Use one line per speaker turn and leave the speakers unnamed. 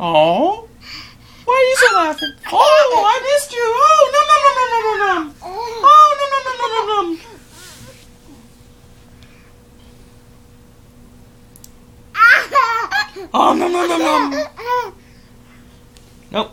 Oh, why are you so laughing? Oh, I missed you. Oh, no, no, no, no, no, no, no. Oh, no, no, no, no, no, no. Oh, no, no, no, no. Nope.